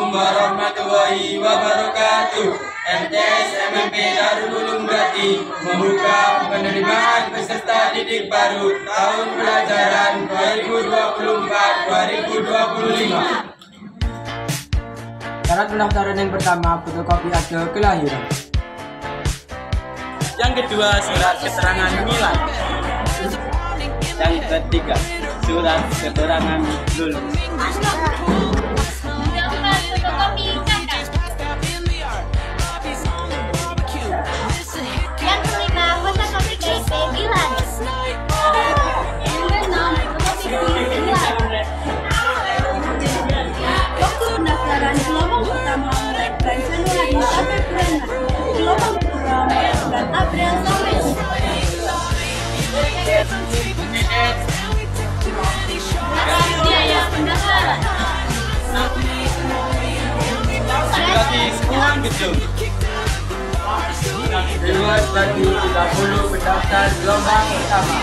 warahmatullahi wabarakatuh. MTS MMP Darul Ulum Grati membuka penerimaan peserta didik baru tahun pelajaran 2024-2025. Syarat pendaftaran yang pertama, fotokopi akte kelahiran. Yang kedua, surat keterangan nilai. Yang ketiga, surat keterangan lulus. Gedung. Luas bagi 30 pendaftar gelombang pertama.